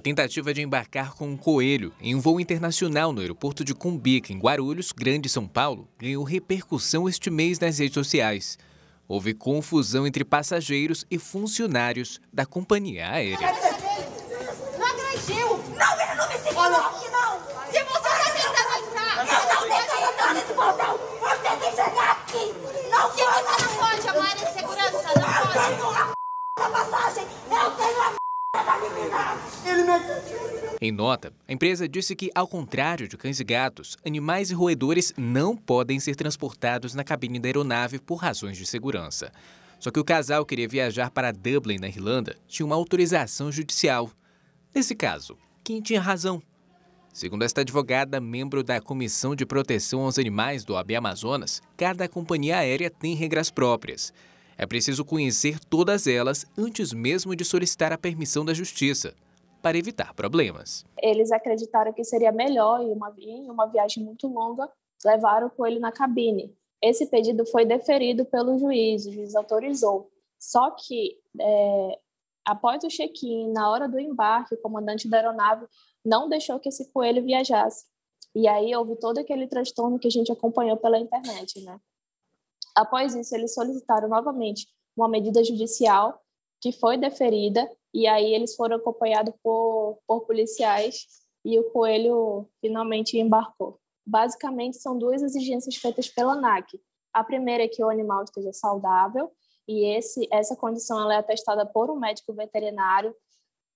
tentativa de embarcar com um coelho em um voo internacional no aeroporto de Cumbica, em Guarulhos, Grande São Paulo, ganhou repercussão este mês nas redes sociais. Houve confusão entre passageiros e funcionários da companhia aérea. Não agrediu! Não, ele não me seguiu não! Se você tentando entrar, eu não portão! Você tem que chegar aqui! Não Se você não pode, a área de segurança não pode! Eu tenho a passagem! Eu tenho a em nota, a empresa disse que, ao contrário de cães e gatos, animais e roedores não podem ser transportados na cabine da aeronave por razões de segurança. Só que o casal queria viajar para Dublin, na Irlanda, tinha uma autorização judicial. Nesse caso, quem tinha razão? Segundo esta advogada, membro da Comissão de Proteção aos Animais do AB Amazonas, cada companhia aérea tem regras próprias. É preciso conhecer todas elas antes mesmo de solicitar a permissão da Justiça, para evitar problemas. Eles acreditaram que seria melhor, em uma, em uma viagem muito longa, levar o coelho na cabine. Esse pedido foi deferido pelo juiz, o juiz autorizou. Só que, é, após o check-in, na hora do embarque, o comandante da aeronave não deixou que esse coelho viajasse. E aí houve todo aquele transtorno que a gente acompanhou pela internet, né? Após isso, eles solicitaram novamente uma medida judicial que foi deferida e aí eles foram acompanhados por, por policiais e o Coelho finalmente embarcou. Basicamente, são duas exigências feitas pela ANAC. A primeira é que o animal esteja saudável e esse, essa condição ela é atestada por um médico veterinário.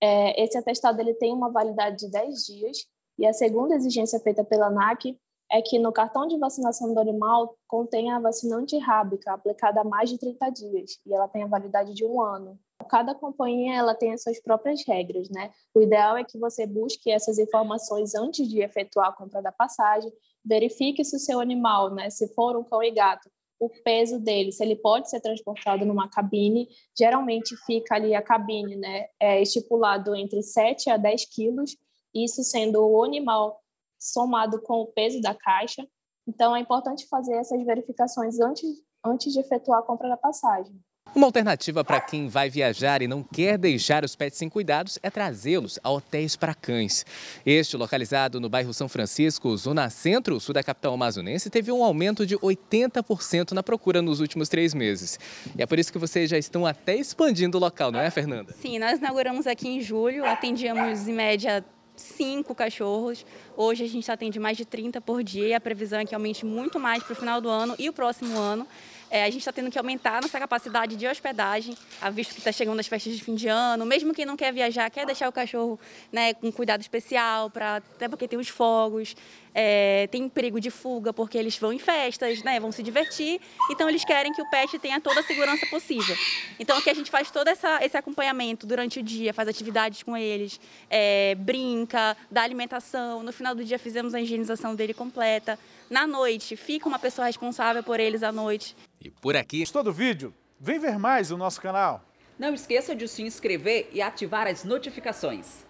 É, esse atestado ele tem uma validade de 10 dias. E a segunda exigência feita pela ANAC é que no cartão de vacinação do animal contém a vacina antirrábica aplicada há mais de 30 dias e ela tem a validade de um ano. Cada companhia ela tem as suas próprias regras, né? O ideal é que você busque essas informações antes de efetuar a compra da passagem, verifique se o seu animal, né, se for um cão e gato, o peso dele, se ele pode ser transportado numa cabine, geralmente fica ali a cabine, né, é estipulado entre 7 a 10 quilos, isso sendo o animal somado com o peso da caixa. Então, é importante fazer essas verificações antes, antes de efetuar a compra da passagem. Uma alternativa para quem vai viajar e não quer deixar os pets sem cuidados é trazê-los a hotéis para cães. Este, localizado no bairro São Francisco, zona centro-sul da capital amazonense, teve um aumento de 80% na procura nos últimos três meses. E é por isso que vocês já estão até expandindo o local, não é, Fernanda? Sim, nós inauguramos aqui em julho, atendíamos em média cinco cachorros. Hoje a gente atende mais de 30 por dia e a previsão é que aumente muito mais para o final do ano e o próximo ano. É, a gente está tendo que aumentar nossa capacidade de hospedagem, visto que está chegando as festas de fim de ano. Mesmo quem não quer viajar, quer deixar o cachorro né, com cuidado especial, pra, até porque tem os fogos, é, tem perigo de fuga, porque eles vão em festas, né, vão se divertir. Então, eles querem que o pet tenha toda a segurança possível. Então, aqui a gente faz todo essa, esse acompanhamento durante o dia, faz atividades com eles, é, brinca, dá alimentação. No final do dia, fizemos a higienização dele completa. Na noite, fica uma pessoa responsável por eles à noite. E por aqui. Gostou do vídeo? Vem ver mais no nosso canal. Não esqueça de se inscrever e ativar as notificações.